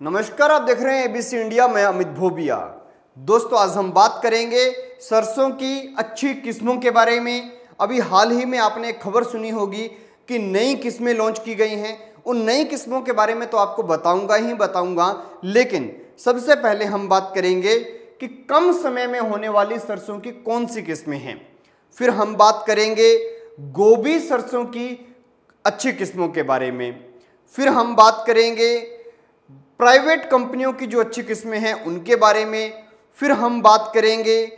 नमस्कार, आप देख रहे हैं एबीसी इंडिया मैं अमित भोबिया। दोस्तों, आज हम बात करेंगे सरसों की अच्छी किस्मों के बारे में। अभी हाल ही में आपने एक खबर सुनी होगी कि नई किस्में लॉन्च की गई हैं। उन नई किस्मों के बारे में तो आपको बताऊँगा ही बताऊँगा। लेकिन सबसे पहले हम बात करेंगे कि कम समय में होने वाली सरसों की कौन सी किस्में हैं। फिर हम बात करेंगे गोभी सरसों की अच्छी किस्मों के बारे में। फिर हम बात करेंगे प्राइवेट कंपनियों की जो अच्छी किस्में हैं, उनके बारे में फिर हम बात करेंगे।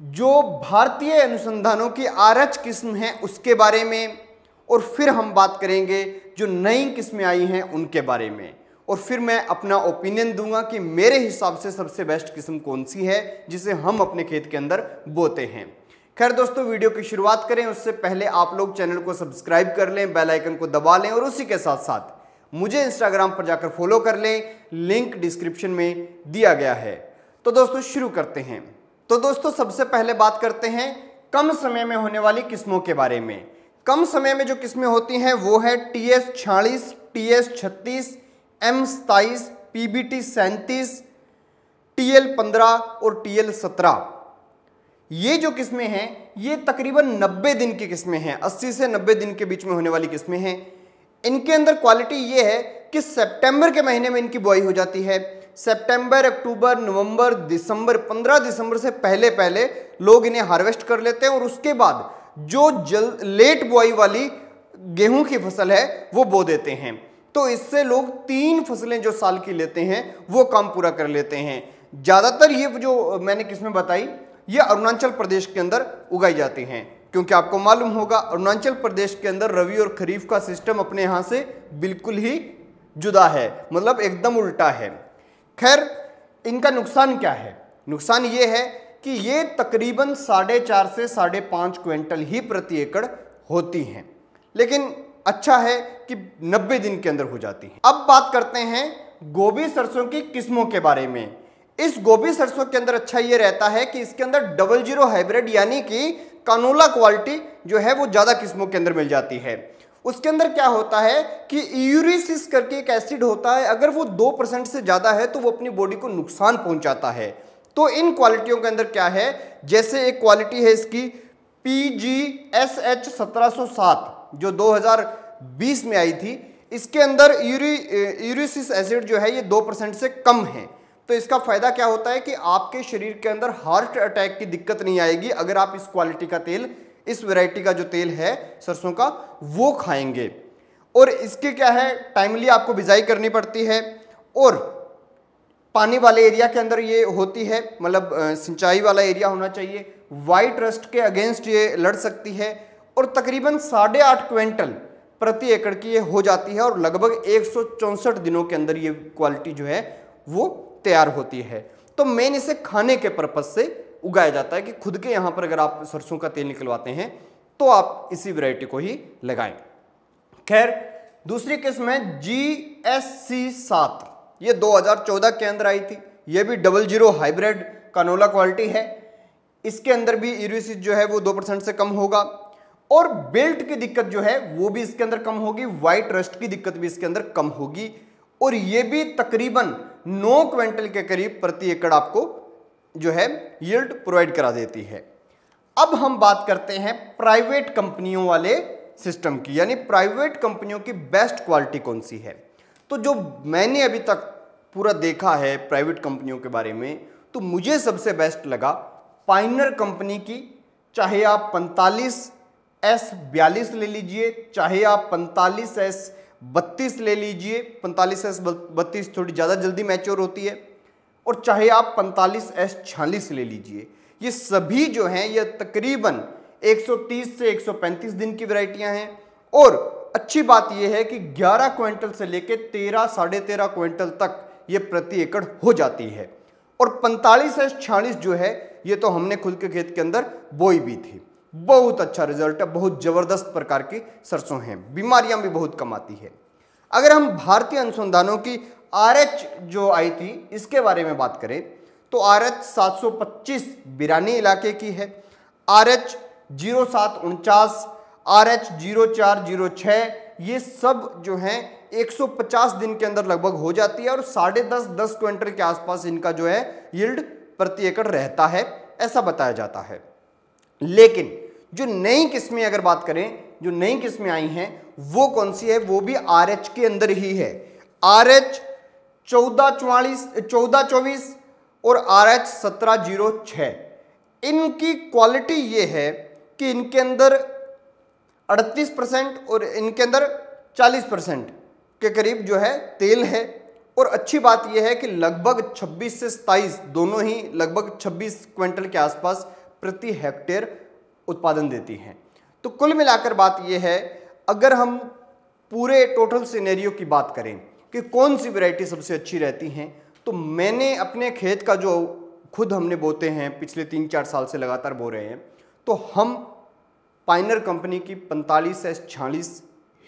जो भारतीय अनुसंधानों की आरच किस्म है, उसके बारे में और फिर हम बात करेंगे जो नई किस्में आई हैं, उनके बारे में। और फिर मैं अपना ओपिनियन दूँगा कि मेरे हिसाब से सबसे बेस्ट किस्म कौन सी है, जिसे हम अपने खेत के अंदर बोते हैं। खैर दोस्तों, वीडियो की शुरुआत करें, उससे पहले आप लोग चैनल को सब्सक्राइब कर लें बेल आइकन को दबा लें और उसी के साथ साथ मुझे इंस्टाग्राम पर जाकर फॉलो कर लें। लिंक डिस्क्रिप्शन में दिया गया है। तो दोस्तों, शुरू करते हैं। तो दोस्तों, सबसे पहले बात करते हैं कम समय में होने वाली किस्मों के बारे में। कम समय में जो किस्में होती हैं, वो है टी एस छियालीस टी एस छत्तीस एम सताईस पी बी टी सैंतीस टी एल पंद्रह और टी एल सत्रह। ये जो किस्में हैं, ये तकरीबन 90 दिन की किस्में हैं। 80 से 90 दिन के बीच में होने वाली किस्में हैं। इनके अंदर क्वालिटी ये है कि सितंबर के महीने में इनकी बुआई हो जाती है। सितंबर अक्टूबर नवंबर दिसंबर 15 दिसंबर से पहले पहले लोग इन्हें हार्वेस्ट कर लेते हैं और उसके बाद जो जल लेट बुआई वाली गेहूँ की फ़सल है, वो बो देते हैं। तो इससे लोग तीन फ़सलें जो साल की लेते हैं, वो काम पूरा कर लेते हैं। ज़्यादातर ये जो मैंने किस्में बताई, ये अरुणाचल प्रदेश के अंदर उगाई जाती हैं। क्योंकि आपको मालूम होगा, अरुणाचल प्रदेश के अंदर रवि और खरीफ का सिस्टम अपने यहाँ से बिल्कुल ही जुदा है मतलब एकदम उल्टा है। खैर, इनका नुकसान क्या है? नुकसान ये है कि ये तकरीबन साढ़े चार से साढ़े पाँच क्विंटल ही प्रति एकड़ होती हैं। लेकिन अच्छा है कि 90 दिन के अंदर हो जाती है। अब बात करते हैं गोभी सरसों की किस्मों के बारे में। इस गोभी सरसों के अंदर अच्छा ये रहता है कि इसके अंदर डबल ज़ीरो हाइब्रिड, यानी कि कानोला क्वालिटी जो है वो ज़्यादा किस्मों के अंदर मिल जाती है। उसके अंदर क्या होता है कि यूरिसिस करके एक एसिड होता है, अगर वो दो परसेंट से ज़्यादा है तो वो अपनी बॉडी को नुकसान पहुंचाता है। तो इन क्वालिटियों के अंदर क्या है, जैसे एक क्वालिटी है इसकी पी जी एस एच सत्रह सात, जो 2020 में आई थी, इसके अंदर यूरी, यूरिसिस एसिड जो है ये दो परसेंट से कम है। तो इसका फ़ायदा क्या होता है कि आपके शरीर के अंदर हार्ट अटैक की दिक्कत नहीं आएगी। अगर आप इस क्वालिटी का तेल, इस वैरायटी का जो तेल है सरसों का, वो खाएँगे। और इसके क्या है, टाइमली आपको बिजाई करनी पड़ती है और पानी वाले एरिया के अंदर ये होती है मतलब सिंचाई वाला एरिया होना चाहिए। वाइट रस्ट के अगेंस्ट ये लड़ सकती है और तकरीबन साढ़े आठ क्विंटल प्रति एकड़ की ये हो जाती है और लगभग एक दिनों के अंदर ये क्वालिटी जो है, वो तैयार होती है। तो मेन इसे खाने के पर्पज से उगाया जाता है कि खुद के यहाँ पर अगर आप सरसों का तेल निकलवाते हैं तो आप इसी वैरायटी को ही लगाएँ। खैर, दूसरी किस्म है जी एस सी सात। ये 2014 के अंदर आई थी। ये भी double zero hybrid canola quality है। इसके अंदर भी यूरिसिस जो है वो दो परसेंट से कम होगा। और बेल्ट की दिक्कत जो है, वो भी इसके अंदर कम होगी। व्हाइट रस्ट की दिक्कत भी इसके अंदर कम होगी। और ये भी तकरीबन नौ क्विंटल के करीब प्रति एकड़ आपको जो है यील्ड प्रोवाइड करा देती है। अब हम बात करते हैं प्राइवेट कंपनियों वाले सिस्टम की, यानी प्राइवेट कंपनियों की बेस्ट क्वालिटी कौन सी है? तो जो मैंने अभी तक पूरा देखा है प्राइवेट कंपनियों के बारे में तो मुझे सबसे बेस्ट लगा पाइनर कंपनी की, चाहे आप 45 एस बयालीस ले लीजिए, चाहे आप 45 एस बत्तीस ले लीजिए, पैंतालीस एस बत्तीस थोड़ी ज़्यादा जल्दी मैच्योर होती है। और चाहे आप पैंतालीस एस छियालीस ले लीजिए, ये सभी जो हैं, ये तकरीबन 130 से 135 दिन की वैरायटियाँ हैं। और अच्छी बात यह है कि 11 क्विंटल से लेकर तेरह, साढ़े तेरह क्विंटल तक ये प्रति एकड़ हो जाती है। और पैंतालीस एस छियालीस जो है, ये तो हमने खुद के खेत के अंदर बोई भी थी। बहुत अच्छा रिज़ल्ट है बहुत ज़बरदस्त प्रकार की सरसों हैं। बीमारियाँ भी बहुत कम आती है। अगर हम भारतीय अनुसंधानों की आर एच जो आई थी, इसके बारे में बात करें तो आर एच सात सौ पच्चीस बिरानी इलाके की है। आर एच ज़ीरो सात उनचास आर एच ज़ीरो चार ज़ीरो छः ये सब जो है 150 दिन के अंदर लगभग हो जाती है और साढ़े दस दस क्विंटल के आसपास इनका जो है, यील्ड प्रति एकड़ रहता है, ऐसा बताया जाता है। लेकिन जो नई किस्में अगर बात करें जो नई किस्में आई हैं, वो कौन सी है? वो भी आर एच के अंदर ही है। आर एच चौदह चौवालीस, चौदह चौबीस और आर एच सत्रह ज़ीरो छ इनकी क्वालिटी ये है कि इनके अंदर 38 परसेंट और इनके अंदर 40 परसेंट के करीब जो है, तेल है। और अच्छी बात यह है कि लगभग 26 से 27 दोनों ही लगभग 26 क्विंटल के आसपास प्रति हेक्टेयर उत्पादन देती हैं। तो कुल मिलाकर बात यह है, अगर हम पूरे टोटल सिनेरियो की बात करें कि कौन सी वैरायटी सबसे अच्छी रहती हैं तो मैंने अपने खेत का जो खुद हमने बोते हैं, पिछले तीन चार साल से लगातार बो रहे हैं तो हम पाइनर कंपनी की पैंतालीस एस छियालीस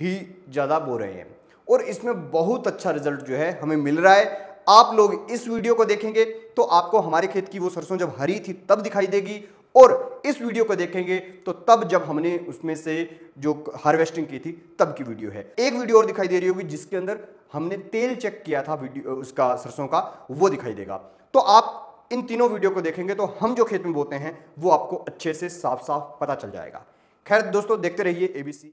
ही ज़्यादा बो रहे हैं। और इसमें बहुत अच्छा रिज़ल्ट जो है हमें मिल रहा है। आप लोग इस वीडियो को देखेंगे तो आपको हमारे खेत की वो सरसों जब हरी थी तब दिखाई देगी और इस वीडियो को देखेंगे तो तब जब हमने उसमें से जो हार्वेस्टिंग की थी, तब की वीडियो है। एक वीडियो और दिखाई दे रही होगी जिसके अंदर हमने तेल चेक किया था वीडियो, उसका सरसों का, वो दिखाई देगा। तो आप इन तीनों वीडियो को देखेंगे तो हम जो खेत में बोते हैं, वो आपको अच्छे से साफ़ साफ़ पता चल जाएगा। खैर दोस्तों, देखते रहिए एबीसी